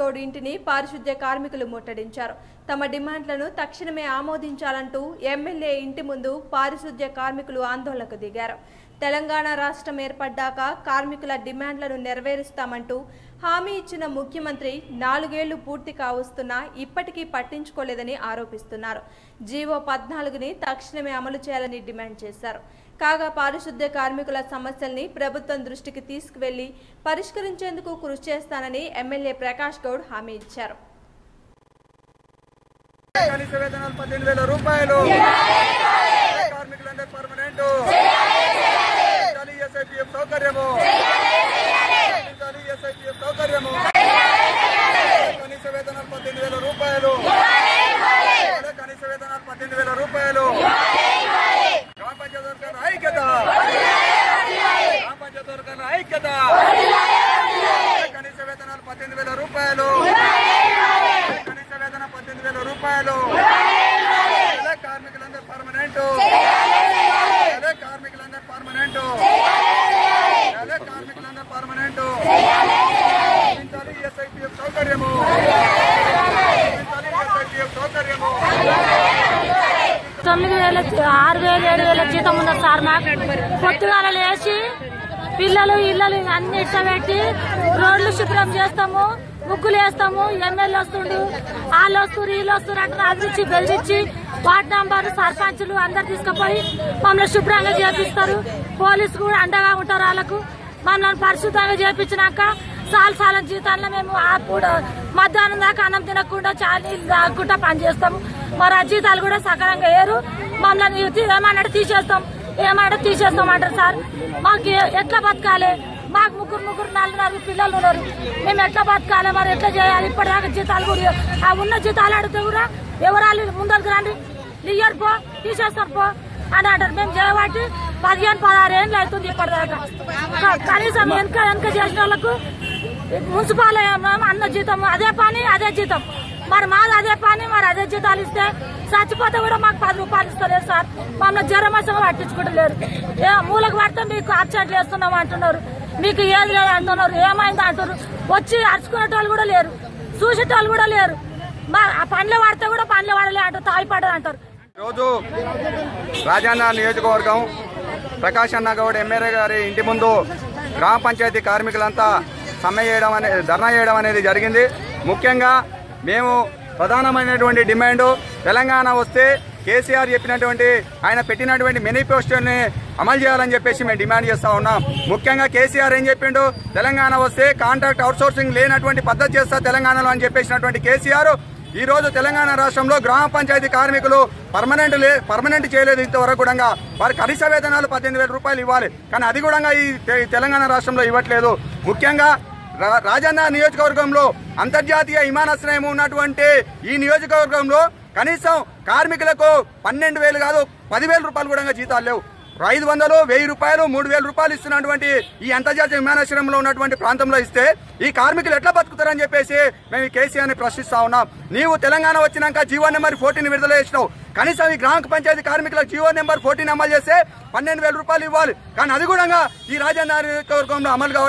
తోడింటిని ఇంటిని పారిశుద్ధ్య కార్మికులు ముట్టడించారు. తమ డిమాండ్లను తక్షణమే ఆమోదించాలంటూ ఎమ్మెల్యే ఇంటి ముందు పారిశుద్ధ్య కార్మికులు ఆందోళనకు దిగారు. తెలంగాణ రాష్ట్రం ఏర్పడ్డాక కార్మికుల డిమాండ్లను నెరవేరుస్తామంటూ హామీ ఇచ్చిన ముఖ్యమంత్రి నాలుగేళ్ళు పూర్తి కావస్తున్నా ఇప్పటికీ పట్టించుకోలేదని ఆరోపిస్తున్నారు. జీవో పద్నాలుగుని తక్షణమే అమలు చేయాలని డిమాండ్ చేశారు. కాగా పారిశుద్ధ్య కార్మికుల సమస్యల్ని ప్రభుత్వం దృష్టికి తీసుకువెళ్ళి పరిష్కరించేందుకు కృషి చేస్తానని ఎమ్మెల్యే ప్రకాష్ గౌడ్ హామీ ఇచ్చారు. రూపాయలు. కార్మికులందరూ పర్మనెంట్ సౌకర్యము ఎస్ఐపిఎఫ్ సౌకర్యము కనీస వేతనాలు పద్దెనిమిది వేల రూపాయలు కనీస వేతనాలు పద్దెనిమిది వేల రూపాయలు. గ్రామ పంచాయతీ వర్గాల ఐక్యత. గ్రామ పంచాయతీ వర్గాల ఐక్యత. కనీస వేతనాలు పద్దెనిమిది వేల రూపాయలు. కనీస వేతనం పద్దెనిమిది వేల రూపాయలు. కార్మికులందరూ పర్మనెంట్ అదే కార్మికులందరూ పర్మనెంట్ అదే కార్మికులందరూ పర్మనెంట్ పెంచాలి ఎస్ఐపిఎఫ్ సౌకర్యము పెంచాలి ఎస్ఐపిఎఫ్ సౌకర్యము తొమ్మిది వేల ఆరు వేలు ఏడు వేల జీతం ఉన్న సార్ మాకు. పొద్దుగాల లేచి పిల్లలు ఇళ్ళలు అన్ని ఇట్టబెట్టి రోడ్లు శుభ్రం చేస్తాము ముగ్గులు వేస్తాము ఎమ్మెల్యే వస్తుండు వాళ్ళు వస్తారు వీళ్ళు వస్తారు అంటే అదిరిచ్చి బెదిరించి వార్డు నంబర్ సర్పంచులు అందరు తీసుకుపోయి మమ్మల్ని శుభ్రంగా చేపిస్తారు. పోలీసు కూడా అండగా ఉంటారు వాళ్ళకు. మమ్మల్ని పరిశుద్ధంగా చేపించినాక సాల్ సాలం జీతాల్లో మేము ఆ కూడా మధ్యాహ్నం దాకా అన్నం తినకుండా చాలా నీళ్ళు తాగకుండా పనిచేస్తాము మరి ఆ జీతాలు కూడా సకాలంగా వేయరు మమ్మల్ని తీ- ఏమన్నాడు? తీసేస్తాం. ఏమన్నా తీసేస్తాం అంటారు సార్. మాకు ఎట్లా బతకాలి? మాకు ముగ్గురు ముగ్గురు నాలుగు నాలుగు పిల్లలు ఉన్నారు. మేము ఎట్లా బతకాలి? మరి ఎట్లా చేయాలి? ఇప్పటిదాకా జీతాలు కూడా ఆ ఉన్న జీతాలు అడిగితే కూడా ఎవరాలు ముందరికి రండి. లియర్ పో తీసేస్తారు పో అని అంటారు. మేము చేయబట్టి పదిహేను పదహారు ఏళ్ళు అవుతుంది ఇప్పటిదాకా. కనీసం వెనక వెనక చేసిన వాళ్ళకు మున్సిపాల్ అన్న జీతం అదే పని అదే జీతం. మరి మాది అదే పని మరి అదే జీతాలు ఇస్తే చచ్చిపోతే కూడా మాకు పది రూపాయలు ఇస్తలేదు సార్. మమ్మల్ని జ్వరం పట్టించుకోవడం పట్టించుకుంటలేరు ఏ మూలకు పడితే మీకు అర్చంట్లు వేస్తున్నాం అంటున్నారు. మీకు ఏది లేదు అంటున్నారు. ఏమైంది అంటున్నారు. వచ్చి అరుచుకునేటోళ్ళు కూడా లేరు. చూసేటోళ్ళు కూడా లేరు. మా ఆ పనిలో పడితే కూడా పనిలో పడలే అంటారు. తాగిపడదు అంటారు. రోజు రాజన్న నియోజకవర్గం ప్రకాష్ అన్న గౌడ్ ఎమ్మెల్యే గారి ఇంటి ముందు గ్రామ పంచాయతీ కార్మికులంతా సమ్మె చేయడం అనే ధర్నా చేయడం అనేది జరిగింది. ముఖ్యంగా మేము ప్రధానమైనటువంటి డిమాండ్ తెలంగాణ వస్తే కేసీఆర్ చెప్పినటువంటి ఆయన పెట్టినటువంటి మెనిఫెస్టోని అమలు చేయాలని చెప్పేసి మేము డిమాండ్ చేస్తూ ఉన్నాం. ముఖ్యంగా కేసీఆర్ ఏం చెప్పిండు? తెలంగాణ వస్తే కాంట్రాక్ట్ అవుట్సోర్సింగ్ లేనటువంటి పద్ధతి చేస్తా తెలంగాణలో అని చెప్పేసినటువంటి కేసీఆర్ ఈ రోజు తెలంగాణ రాష్ట్రంలో గ్రామ పంచాయతీ కార్మికులు పర్మనెంట్ లే పర్మనెంట్ చేయలేదు ఇంతవరకు కూడా. వారి కనీస వేతనాలు పద్దెనిమిది వేల రూపాయలు ఇవ్వాలి. కానీ అది కూడా ఈ తెలంగాణ రాష్ట్రంలో ఇవ్వట్లేదు. ముఖ్యంగా రాజన్న నియోజకవర్గంలో అంతర్జాతీయ విమానాశ్రయం ఉన్నటువంటి ఈ నియోజకవర్గంలో కనీసం కార్మికులకు పన్నెండు వేలు కాదు పదివేల రూపాయలు కూడా జీతాలు లేవు. ఐదు వందలు వెయ్యి రూపాయలు మూడు వేల రూపాయలు ఇస్తున్నటువంటి ఈ అంతర్జాతీయ విమానాశ్రయంలో ఉన్నటువంటి ప్రాంతంలో ఇస్తే ఈ కార్మికులు ఎట్లా బతుకుతారని చెప్పేసి మేము ఈ కేసీఆర్ని ప్రశ్నిస్తా ఉన్నాం. నీవు తెలంగాణ వచ్చినాక జీవో నెంబర్ ఫోర్టీన్ విడుదల చేసినావు. కనీసం ఈ గ్రామ పంచాయతీ కార్మికులకు జీవో నెంబర్ ఫోర్టీన్ అమలు చేస్తే పన్నెండు వేల రూపాయలు ఇవ్వాలి. కానీ అది కూడా ఈ రాజధాని నియోజకవర్గంలో అమలు కావట్లేదు.